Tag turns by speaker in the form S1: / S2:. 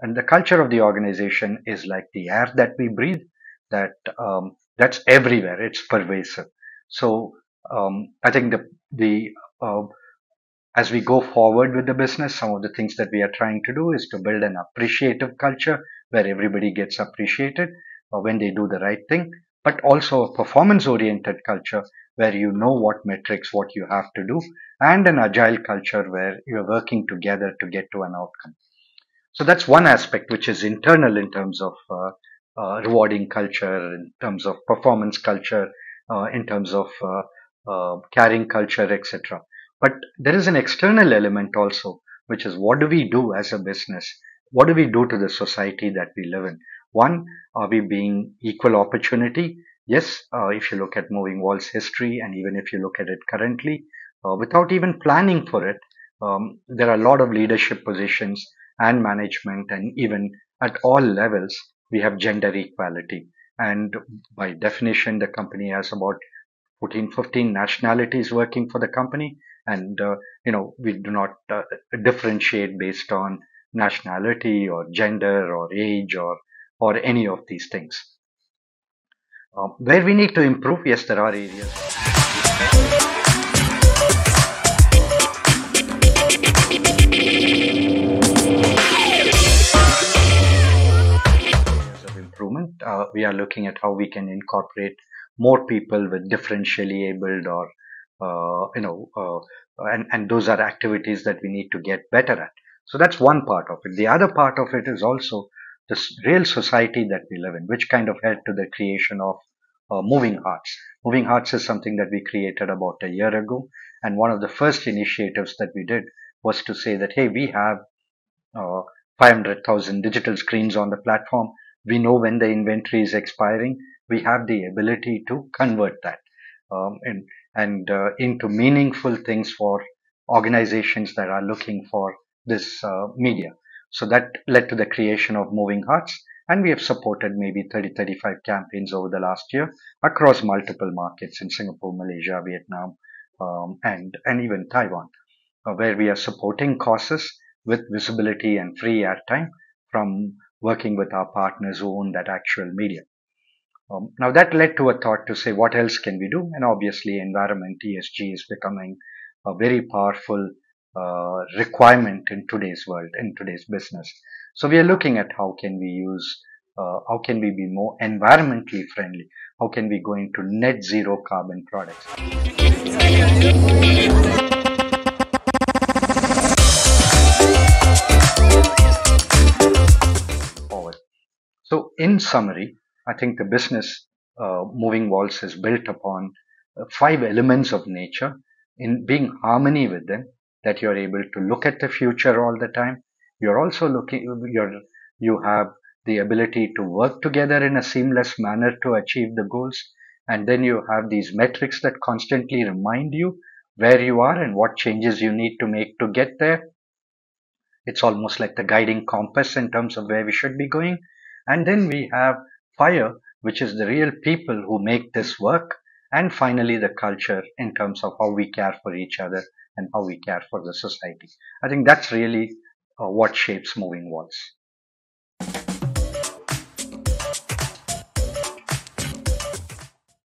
S1: and the culture of the organization is like the air that we breathe that um, that's everywhere. It's pervasive. So um, i think the the uh, as we go forward with the business some of the things that we are trying to do is to build an appreciative culture where everybody gets appreciated uh, when they do the right thing but also a performance oriented culture where you know what metrics what you have to do and an agile culture where you're working together to get to an outcome so that's one aspect which is internal in terms of uh, uh, rewarding culture, in terms of performance culture, uh, in terms of uh, uh, carrying culture, etc. But there is an external element also, which is what do we do as a business? What do we do to the society that we live in? One, are we being equal opportunity? Yes, uh, if you look at Moving Walls history and even if you look at it currently, without even planning for it, um, there are a lot of leadership positions and management and even at all levels we have gender equality. And by definition the company has about 14 15 nationalities working for the company. And uh, you know we do not uh, differentiate based on nationality or gender or age or or any of these things. Uh, where we need to improve yes there are areas Uh, we are looking at how we can incorporate more people with differentially abled or uh, you know uh, and and those are activities that we need to get better at. So that's one part of it. The other part of it is also the real society that we live in, which kind of led to the creation of uh, Moving Hearts. Moving Hearts is something that we created about a year ago, and one of the first initiatives that we did was to say that hey, we have uh, 500,000 digital screens on the platform we know when the inventory is expiring. We have the ability to convert that um, and, and uh, into meaningful things for organizations that are looking for this uh, media. So that led to the creation of moving hearts and we have supported maybe 30 35 campaigns over the last year across multiple markets in singapore malaysia vietnam um, and and even taiwan uh, where we are supporting causes with visibility and free airtime from working with our partners who own that actual media. Um, now that led to a thought to say what else can we do? And obviously environment ESG is becoming a very powerful uh, requirement in today's world in today's business. So we are looking at how can we use uh, how can we be more environmentally friendly? How can we go into net zero carbon products in summary, I think the business uh, moving walls is built upon uh, five elements of nature in being harmony with them that you're able to look at the future all the time. You're also looking, you're, you have the ability to work together in a seamless manner to achieve the goals. And then you have these metrics that constantly remind you where you are and what changes you need to make to get there. It's almost like the guiding compass in terms of where we should be going. And then we have fire, which is the real people who make this work. And finally, the culture in terms of how we care for each other and how we care for the society. I think that's really uh, what shapes moving walls.